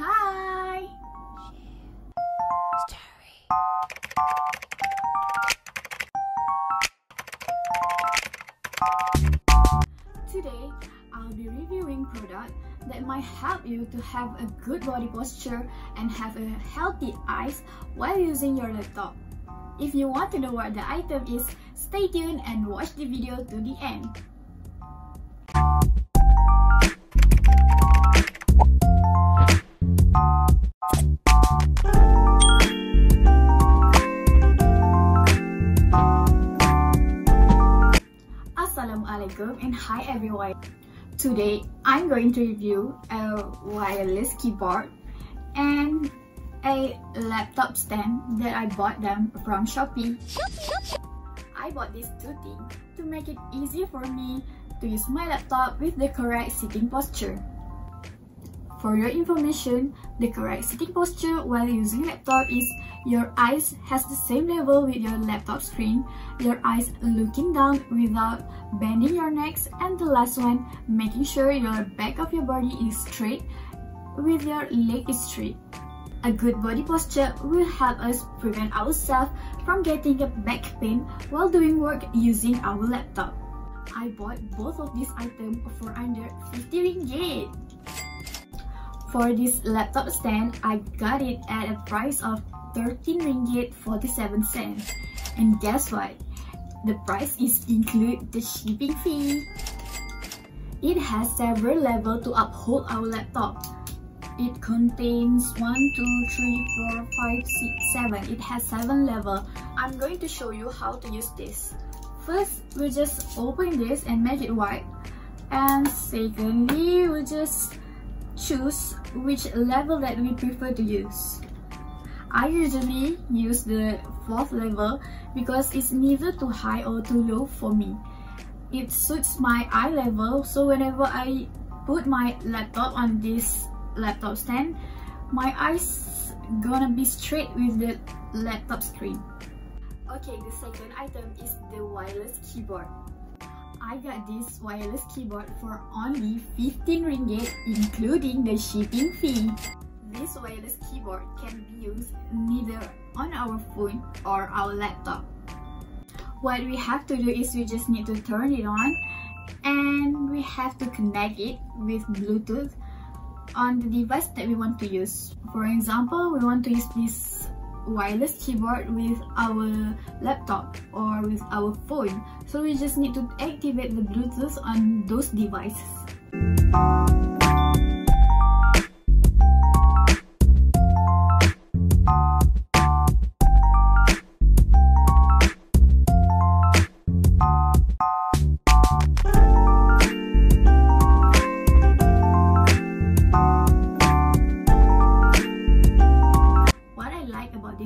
Hi! Today, I'll be reviewing product that might help you to have a good body posture and have a healthy eyes while using your laptop. If you want to know what the item is, stay tuned and watch the video to the end. And hi everyone. Today I'm going to review a wireless keyboard and a laptop stand that I bought them from Shopee. I bought these two things to make it easy for me to use my laptop with the correct sitting posture. For your information, the correct sitting posture while using laptop is your eyes has the same level with your laptop screen, your eyes looking down without bending your necks, and the last one, making sure your back of your body is straight with your leg is straight. A good body posture will help us prevent ourselves from getting a back pain while doing work using our laptop. I bought both of these items for under 50 ringgit. For this laptop stand, I got it at a price of 13 ringgit 47 cents. And guess what? The price is include the shipping fee. It has several levels to uphold our laptop. It contains 1, 2, 3, 4, 5, 6, 7. It has 7 levels. I'm going to show you how to use this. First, we just open this and make it white. And secondly, we just choose which level that we prefer to use. I usually use the fourth level because it's neither too high or too low for me. It suits my eye level so whenever I put my laptop on this laptop stand, my eyes gonna be straight with the laptop screen. Okay, the second item is the wireless keyboard. I got this wireless keyboard for only 15 ringgit including the shipping fee. This wireless keyboard can be used neither on our phone or our laptop. What we have to do is we just need to turn it on and we have to connect it with Bluetooth on the device that we want to use. For example, we want to use this wireless keyboard with our laptop or with our phone. So we just need to activate the Bluetooth on those devices.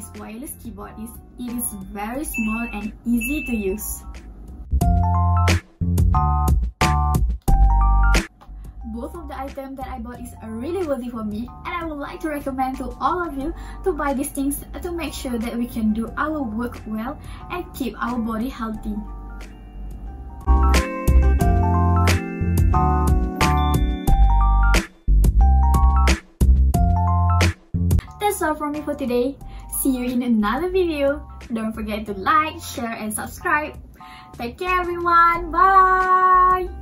This wireless keyboard is it is very small and easy to use. Both of the items that I bought is really worthy for me and I would like to recommend to all of you to buy these things to make sure that we can do our work well and keep our body healthy. That's all from me for today. See you in another video. Don't forget to like, share, and subscribe. Take care everyone. Bye!